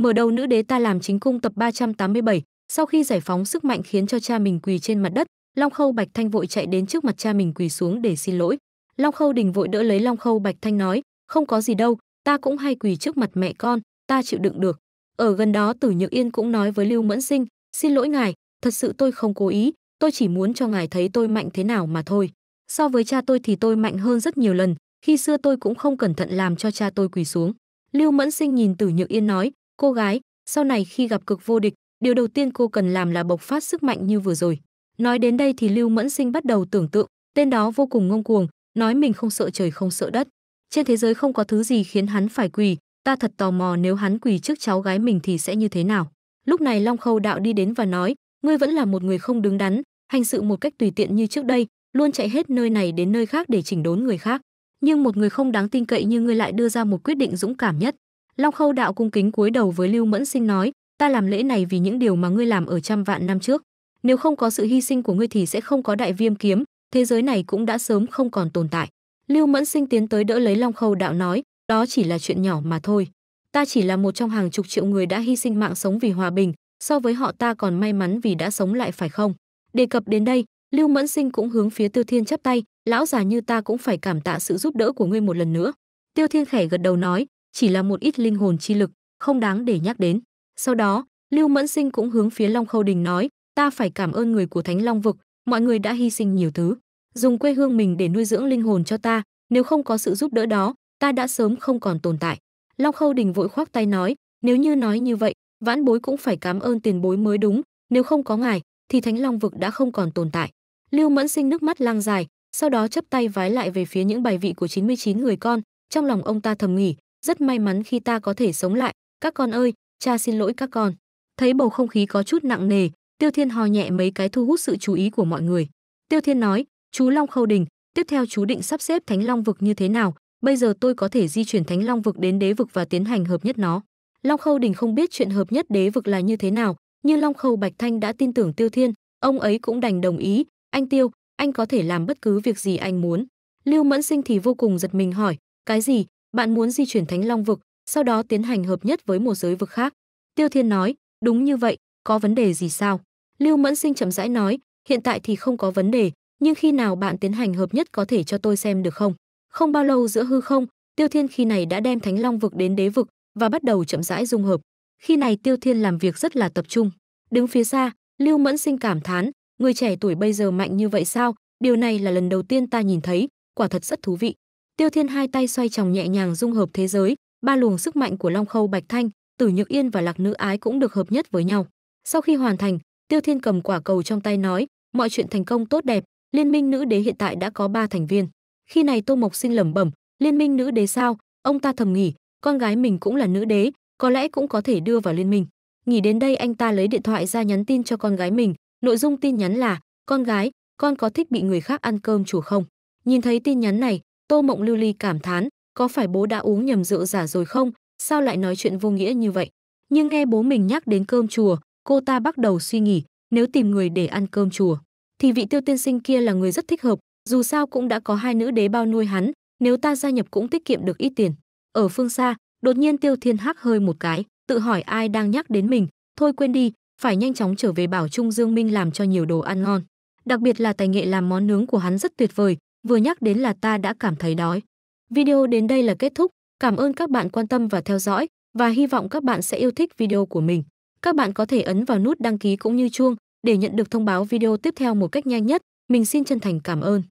Mở đầu nữ đế ta làm chính cung tập 387, sau khi giải phóng sức mạnh khiến cho cha mình quỳ trên mặt đất, Long Khâu Bạch Thanh vội chạy đến trước mặt cha mình quỳ xuống để xin lỗi. Long Khâu Đình vội đỡ lấy Long Khâu Bạch Thanh nói, không có gì đâu, ta cũng hay quỳ trước mặt mẹ con, ta chịu đựng được. Ở gần đó Tử Nhược Yên cũng nói với Lưu Mẫn Sinh, xin lỗi ngài, thật sự tôi không cố ý, tôi chỉ muốn cho ngài thấy tôi mạnh thế nào mà thôi. So với cha tôi thì tôi mạnh hơn rất nhiều lần, khi xưa tôi cũng không cẩn thận làm cho cha tôi quỳ xuống. Lưu Mẫn Sinh nhìn Tử Nhược Yên nói, cô gái, sau này khi gặp cực vô địch, điều đầu tiên cô cần làm là bộc phát sức mạnh như vừa rồi. Nói đến đây thì Lưu Mẫn Sinh bắt đầu tưởng tượng, tên đó vô cùng ngông cuồng, nói mình không sợ trời không sợ đất. Trên thế giới không có thứ gì khiến hắn phải quỳ, ta thật tò mò nếu hắn quỳ trước cháu gái mình thì sẽ như thế nào. Lúc này Long Khâu Đạo đi đến và nói, ngươi vẫn là một người không đứng đắn, hành sự một cách tùy tiện như trước đây, luôn chạy hết nơi này đến nơi khác để chỉnh đốn người khác. Nhưng một người không đáng tin cậy như ngươi lại đưa ra một quyết định dũng cảm nhất. Long Khâu Đạo cung kính cúi đầu với Lưu Mẫn Sinh nói, ta làm lễ này vì những điều mà ngươi làm ở trăm vạn năm trước. Nếu không có sự hy sinh của ngươi thì sẽ không có đại viêm kiếm, thế giới này cũng đã sớm không còn tồn tại. Lưu Mẫn Sinh tiến tới đỡ lấy Long Khâu Đạo nói, đó chỉ là chuyện nhỏ mà thôi. Ta chỉ là một trong hàng chục triệu người đã hy sinh mạng sống vì hòa bình, so với họ ta còn may mắn vì đã sống lại phải không? Đề cập đến đây, Lưu Mẫn Sinh cũng hướng phía Tiêu Thiên chắp tay, lão già như ta cũng phải cảm tạ sự giúp đỡ của ngươi một lần nữa. Tiêu Thiên khẽ gật đầu nói, chỉ là một ít linh hồn chi lực, không đáng để nhắc đến. Sau đó, Lưu Mẫn Sinh cũng hướng phía Long Khâu Đình nói, ta phải cảm ơn người của Thánh Long vực, mọi người đã hy sinh nhiều thứ, dùng quê hương mình để nuôi dưỡng linh hồn cho ta, nếu không có sự giúp đỡ đó, ta đã sớm không còn tồn tại. Long Khâu Đình vội khoác tay nói, nếu như nói như vậy, vãn bối cũng phải cảm ơn tiền bối mới đúng, nếu không có ngài, thì Thánh Long vực đã không còn tồn tại. Lưu Mẫn Sinh nước mắt lang dài, sau đó chấp tay vái lại về phía những bài vị của 99 người con, trong lòng ông ta thầm nghĩ, rất may mắn khi ta có thể sống lại, các con ơi, cha xin lỗi các con. Thấy bầu không khí có chút nặng nề, Tiêu Thiên hò nhẹ mấy cái thu hút sự chú ý của mọi người. Tiêu Thiên nói, chú Long Khâu Đình, tiếp theo chú định sắp xếp Thánh Long vực như thế nào? Bây giờ tôi có thể di chuyển Thánh Long vực đến đế vực và tiến hành hợp nhất nó. Long Khâu Đình không biết chuyện hợp nhất đế vực là như thế nào, nhưng Long Khâu Bạch Thanh đã tin tưởng Tiêu Thiên, ông ấy cũng đành đồng ý, anh Tiêu, anh có thể làm bất cứ việc gì anh muốn. Lưu Mẫn Sinh thì vô cùng giật mình hỏi, cái gì? Bạn muốn di chuyển Thánh Long vực, sau đó tiến hành hợp nhất với một giới vực khác? Tiêu Thiên nói, đúng như vậy, có vấn đề gì sao? Lưu Mẫn Sinh chậm rãi nói, hiện tại thì không có vấn đề, nhưng khi nào bạn tiến hành hợp nhất có thể cho tôi xem được không? Không bao lâu giữa hư không, Tiêu Thiên khi này đã đem Thánh Long vực đến đế vực và bắt đầu chậm rãi dung hợp. Khi này Tiêu Thiên làm việc rất là tập trung. Đứng phía xa, Lưu Mẫn Sinh cảm thán, người trẻ tuổi bây giờ mạnh như vậy sao? Điều này là lần đầu tiên ta nhìn thấy, quả thật rất thú vị. Tiêu Thiên hai tay xoay tròng nhẹ nhàng dung hợp thế giới, ba luồng sức mạnh của Long Khâu Bạch Thanh, Tử Nhược Yên và Lạc Nữ Ái cũng được hợp nhất với nhau. Sau khi hoàn thành, Tiêu Thiên cầm quả cầu trong tay nói, mọi chuyện thành công tốt đẹp, liên minh nữ đế hiện tại đã có ba thành viên. Khi này Tô Mộc Sinh lẩm bẩm, liên minh nữ đế sao? Ông ta thầm nghĩ, con gái mình cũng là nữ đế, có lẽ cũng có thể đưa vào liên minh. Nghĩ đến đây anh ta lấy điện thoại ra nhắn tin cho con gái mình, nội dung tin nhắn là, con gái, con có thích bị người khác ăn cơm chùa không? Nhìn thấy tin nhắn này, Tô Mộng Lưu Ly cảm thán, có phải bố đã uống nhầm rượu giả rồi không? Sao lại nói chuyện vô nghĩa như vậy? Nhưng nghe bố mình nhắc đến cơm chùa, cô ta bắt đầu suy nghĩ, nếu tìm người để ăn cơm chùa, thì vị tiêu tiên sinh kia là người rất thích hợp, dù sao cũng đã có hai nữ đế bao nuôi hắn, nếu ta gia nhập cũng tiết kiệm được ít tiền. Ở phương xa, đột nhiên Tiêu Thiên Hắc hơi một cái, tự hỏi ai đang nhắc đến mình, thôi quên đi, phải nhanh chóng trở về bảo Trung Dương Minh làm cho nhiều đồ ăn ngon. Đặc biệt là tài nghệ làm món nướng của hắn rất tuyệt vời, vừa nhắc đến là ta đã cảm thấy đói. Video đến đây là kết thúc, cảm ơn các bạn quan tâm và theo dõi và hy vọng các bạn sẽ yêu thích video của mình. Các bạn có thể ấn vào nút đăng ký cũng như chuông để nhận được thông báo video tiếp theo một cách nhanh nhất. Mình xin chân thành cảm ơn.